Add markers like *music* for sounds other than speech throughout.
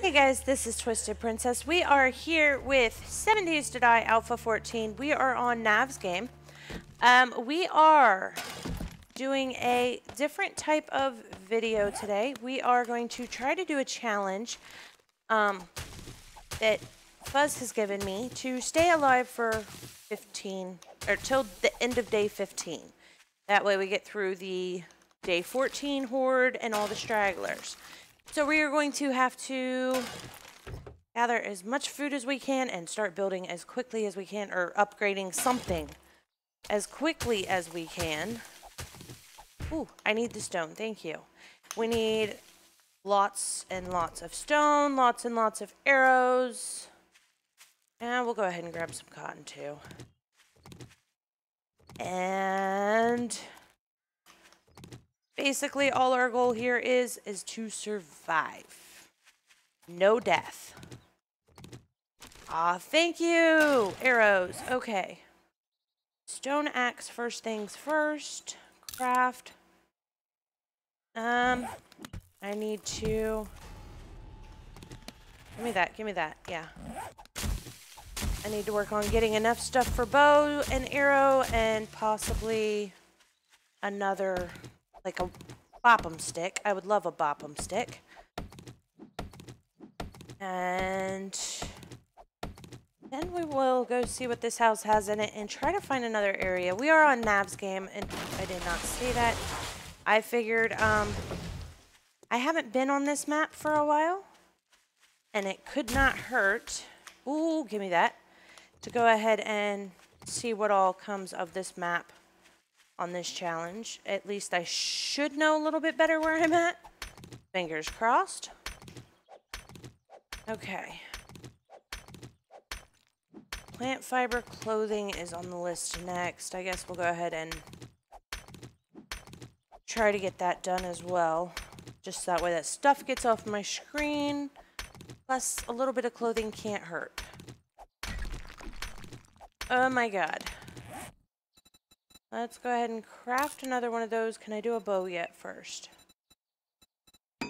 Hey guys, this is Twiztid Princess. We are here with 7 Days to Die Alpha 14. We are on Nav's game. Um, we are doing a different type of video today. We are going to try to do a challenge um, that Fuz has given me to stay alive for 15, or till the end of day 15. That way we get through the day 14 horde and all the stragglers. So we are going to have to gather as much food as we can and start building as quickly as we can, or upgrading something as quickly as we can. Ooh, I need the stone, thank you. We need lots and lots of stone, lots and lots of arrows. And we'll go ahead and grab some cotton too. And basically all our goal here is is to survive. No death. Ah thank you arrows. Okay. Stone axe first things first. Craft. Um i need to give me that give me that yeah. I need to work on getting enough stuff for bow and arrow and possibly another like a bop'em stick. I would love a bop'em stick. And then we will go see what this house has in it and try to find another area. We are on Nav's game, and I did not see that. I figured, um, I haven't been on this map for a while, and it could not hurt. Ooh, give me that. To go ahead and see what all comes of this map on this challenge. At least I should know a little bit better where I'm at. Fingers crossed. Okay. Plant fiber clothing is on the list next. I guess we'll go ahead and try to get that done as well. Just that way that stuff gets off my screen. Plus, a little bit of clothing can't hurt. Oh my god. Let's go ahead and craft another one of those. Can I do a bow yet first?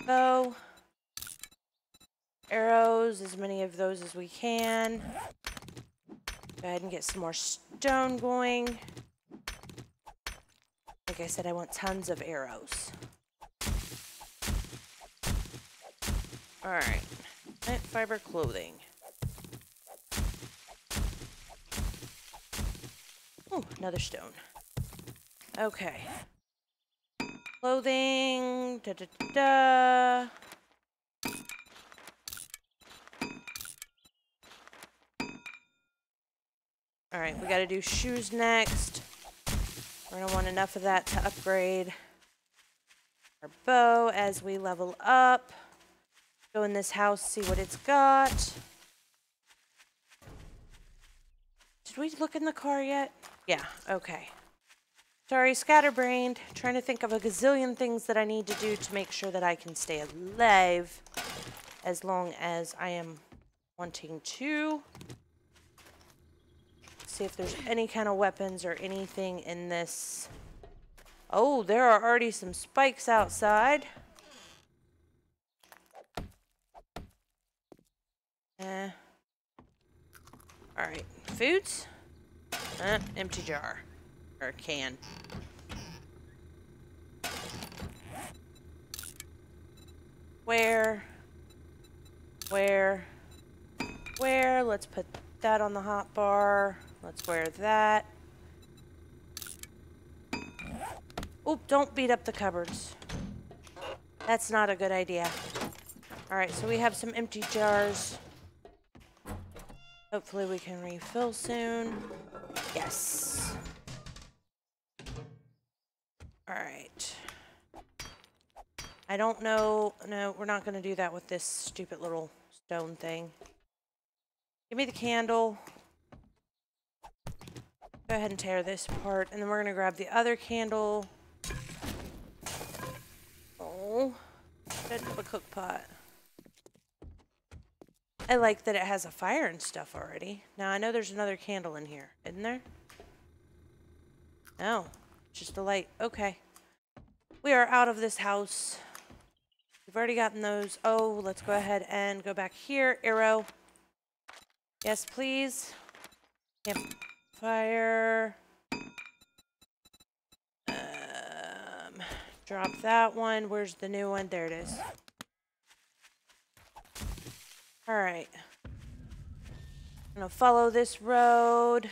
Bow. Arrows, as many of those as we can. Go ahead and get some more stone going. Like I said, I want tons of arrows. Alright. Plant fiber clothing. Oh, another stone. Okay. Clothing. Da da da. da. Alright, we gotta do shoes next. We're gonna want enough of that to upgrade our bow as we level up. Go in this house, see what it's got. Did we look in the car yet? Yeah, okay. Sorry, scatterbrained. Trying to think of a gazillion things that I need to do to make sure that I can stay alive as long as I am wanting to. See if there's any kind of weapons or anything in this. Oh, there are already some spikes outside. Eh. Alright, foods. Uh, empty jar. Or can. Where? Where? Where? Let's put that on the hot bar. Let's wear that. Oop, don't beat up the cupboards. That's not a good idea. Alright, so we have some empty jars. Hopefully we can refill soon. Yes. Alright. I don't know. No, we're not going to do that with this stupid little stone thing. Give me the candle. Go ahead and tear this apart. And then we're going to grab the other candle. Oh. Good have a cook pot. I like that it has a fire and stuff already. Now, I know there's another candle in here, isn't there? No. Just a light. Okay. We are out of this house. We've already gotten those. Oh, let's go ahead and go back here. Arrow. Yes, please. Campfire. Um, drop that one. Where's the new one? There it is. All right. I'm gonna follow this road.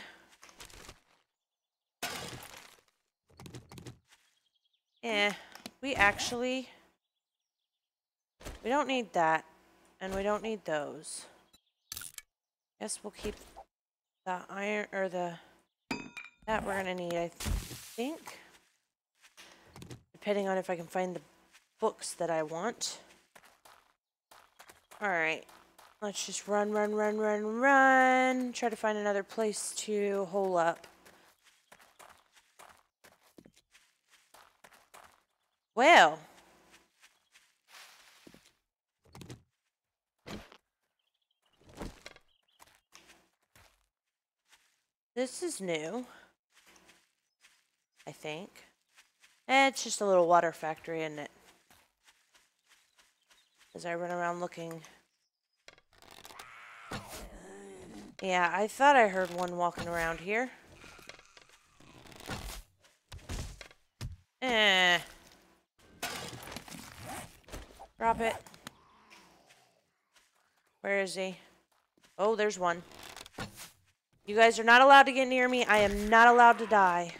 Eh, we actually, we don't need that, and we don't need those. Guess we'll keep the iron, or the, that we're gonna need, I think. Depending on if I can find the books that I want. Alright, let's just run, run, run, run, run. Try to find another place to hole up. Well. This is new. I think. Eh, it's just a little water factory, isn't it? As I run around looking. Yeah, I thought I heard one walking around here. Eh. Drop it. Where is he? Oh, there's one. You guys are not allowed to get near me. I am not allowed to die.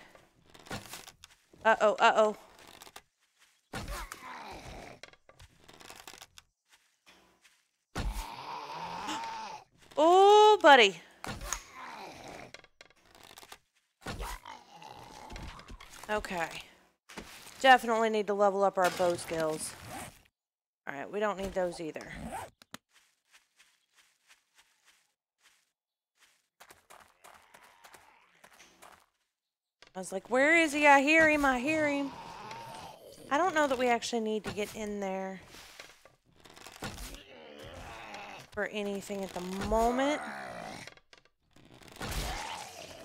Uh-oh, uh-oh. *gasps* Oh, buddy. Okay. Definitely need to level up our bow skills. We don't need those either. I was like, where is he? I hear him, I hear him. I don't know that we actually need to get in there for anything at the moment.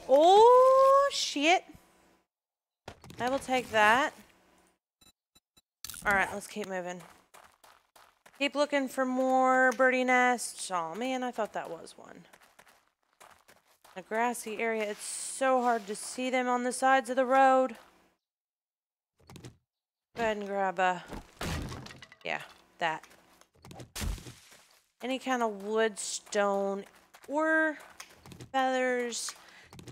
Oh, shit. I will take that. Alright, let's keep moving. Keep looking for more birdie nests. Oh man, I thought that was one. A grassy area. It's so hard to see them on the sides of the road. Go ahead and grab a... Yeah, that. Any kind of wood, stone, or feathers.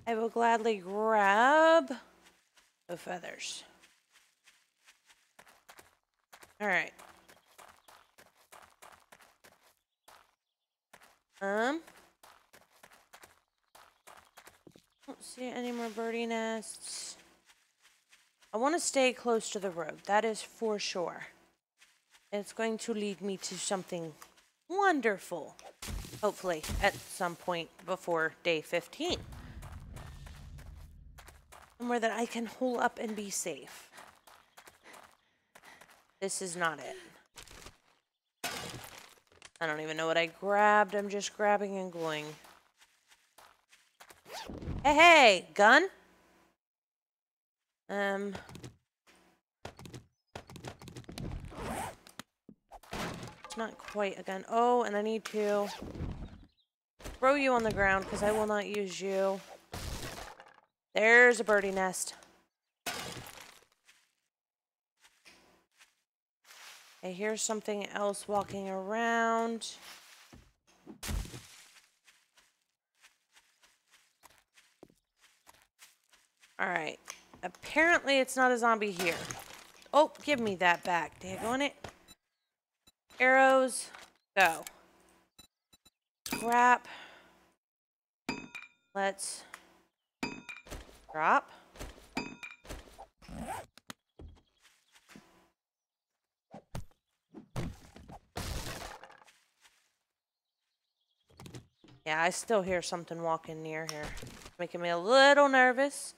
I will gladly grab the feathers. Alright. Um. Don't see any more birdie nests. I want to stay close to the road. That is for sure. It's going to lead me to something wonderful. Hopefully, at some point before day 15. Somewhere that I can hole up and be safe. This is not it. I don't even know what I grabbed. I'm just grabbing and going. Hey, hey, gun? Um. It's not quite a gun. Oh, and I need to throw you on the ground because I will not use you. There's a birdie nest. I hear something else walking around. Alright. Apparently it's not a zombie here. Oh, give me that back. Daggone it. Arrows. Go. Scrap. Let's drop. Yeah, I still hear something walking near here. Making me a little nervous.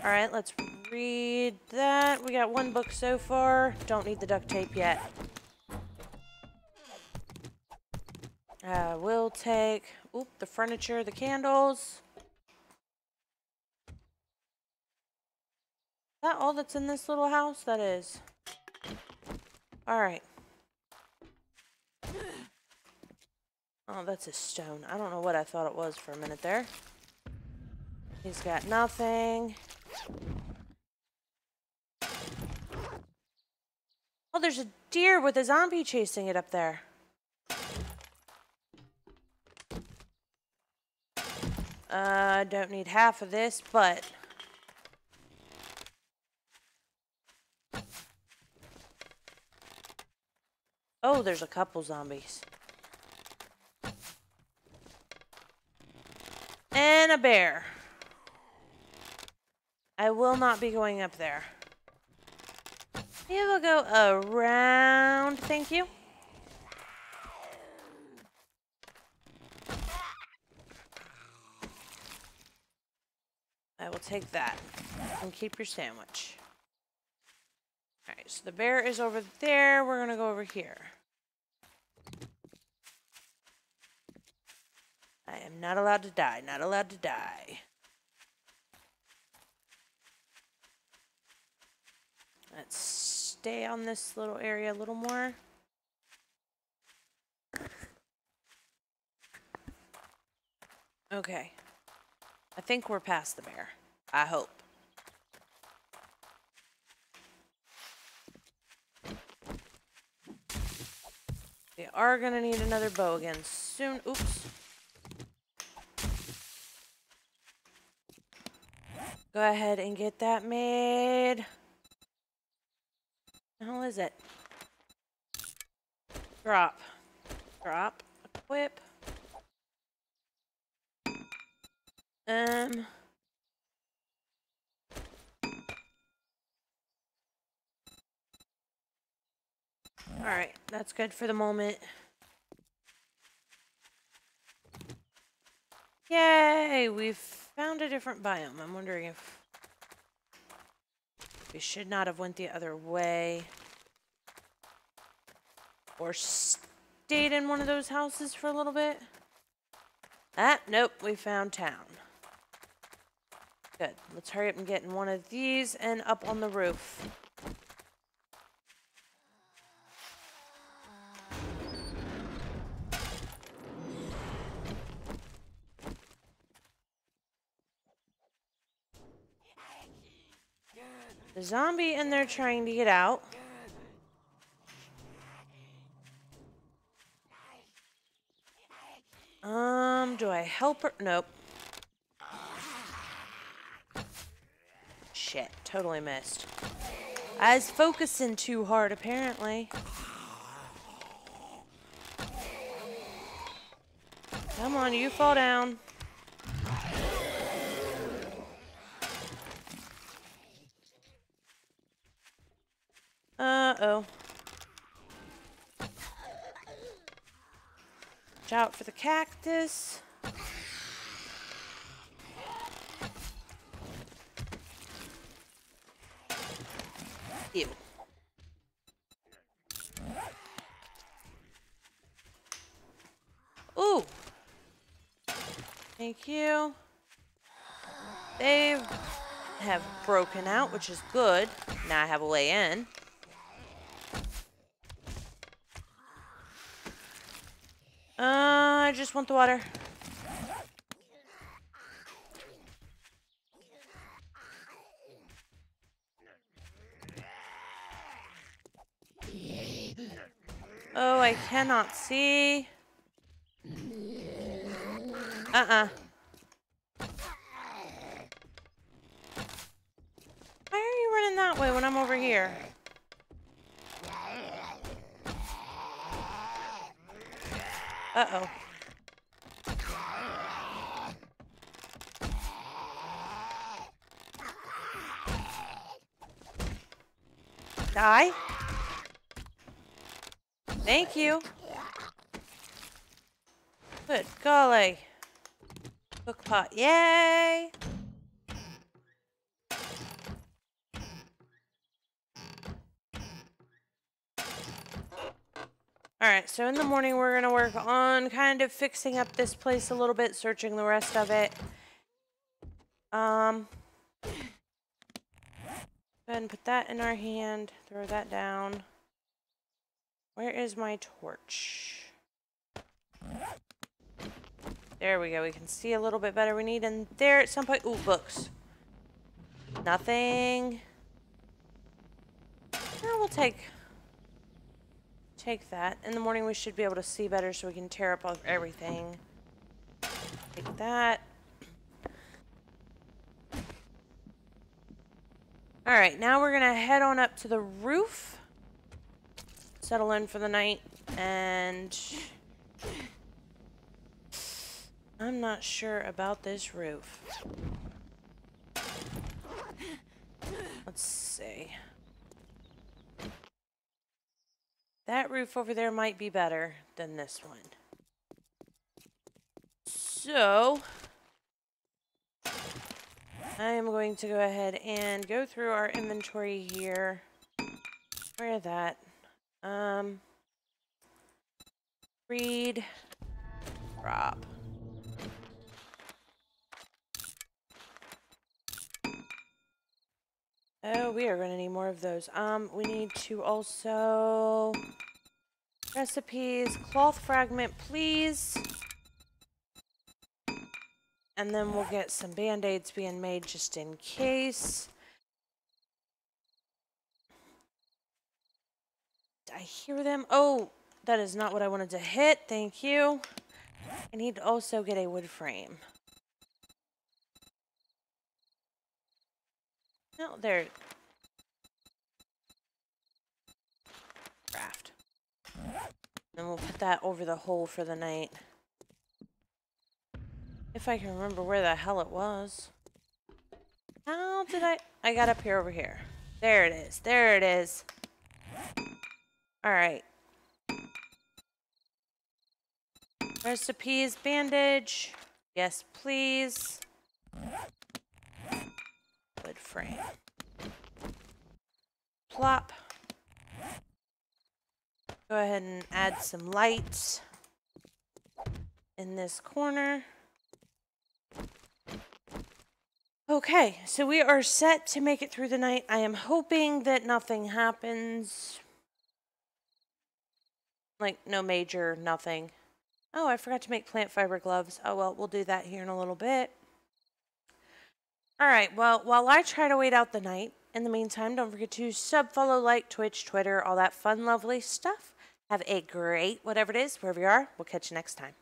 Alright, let's read that. We got one book so far. Don't need the duct tape yet. Uh, we'll take, oop, the furniture, the candles. Is that all that's in this little house? That is. Alright. Oh, that's a stone. I don't know what I thought it was for a minute there. He's got nothing. Oh, there's a deer with a zombie chasing it up there. Uh, I don't need half of this, but... Oh, there's a couple zombies. A bear. I will not be going up there. We will go around, thank you. I will take that and keep your sandwich. Alright, so the bear is over there. We're going to go over here. I am not allowed to die. Not allowed to die. Let's stay on this little area a little more. Okay. I think we're past the bear. I hope. We are going to need another bow again soon. Oops. Go ahead and get that made. How is it? Drop. Drop. Equip. Um. Alright, that's good for the moment. Yay! We've found a different biome. I'm wondering if we should not have went the other way. Or stayed in one of those houses for a little bit. Ah, nope, we found town. Good. Let's hurry up and get in one of these and up on the roof. The zombie in there trying to get out. Um, do I help her? Nope. Shit, totally missed. I was focusing too hard, apparently. Come on, you fall down. Uh-oh. Watch out for the cactus. Ew. Ooh. Thank you. They have broken out, which is good. Now I have a way in. Uh, I just want the water. Oh, I cannot see. Uh-uh. Why are you running that way when I'm over here? Uh-oh. Die? Thank you. Good golly. Cook pot. Yay! Alright, so in the morning we're going to work on kind of fixing up this place a little bit, searching the rest of it. Um, and put that in our hand, throw that down. Where is my torch? There we go. We can see a little bit better. We need in there at some point. Ooh, books. Nothing. No, we'll take take that. In the morning we should be able to see better so we can tear up everything. Take that. Alright, now we're going to head on up to the roof. Settle in for the night. And... I'm not sure about this roof. Let's see. That roof over there might be better than this one. So, I am going to go ahead and go through our inventory here. Where that? Um, read, drop. Oh, we are going to need more of those. Um, we need to also... Recipes, cloth fragment, please. And then we'll get some band-aids being made just in case. I hear them? Oh, that is not what I wanted to hit. Thank you. I need to also get a wood frame. No, there. Craft. And we'll put that over the hole for the night. If I can remember where the hell it was. How did I... I got up here over here. There it is. There it is. Alright. Recipes, bandage. Yes, please. Wood frame. Plop. Go ahead and add some lights in this corner. Okay, so we are set to make it through the night. I am hoping that nothing happens. Like, no major, nothing. Oh, I forgot to make plant fiber gloves. Oh, well, we'll do that here in a little bit. All right, well, while I try to wait out the night, in the meantime, don't forget to sub, follow, like, Twitch, Twitter, all that fun, lovely stuff. Have a great whatever it is, wherever you are. We'll catch you next time.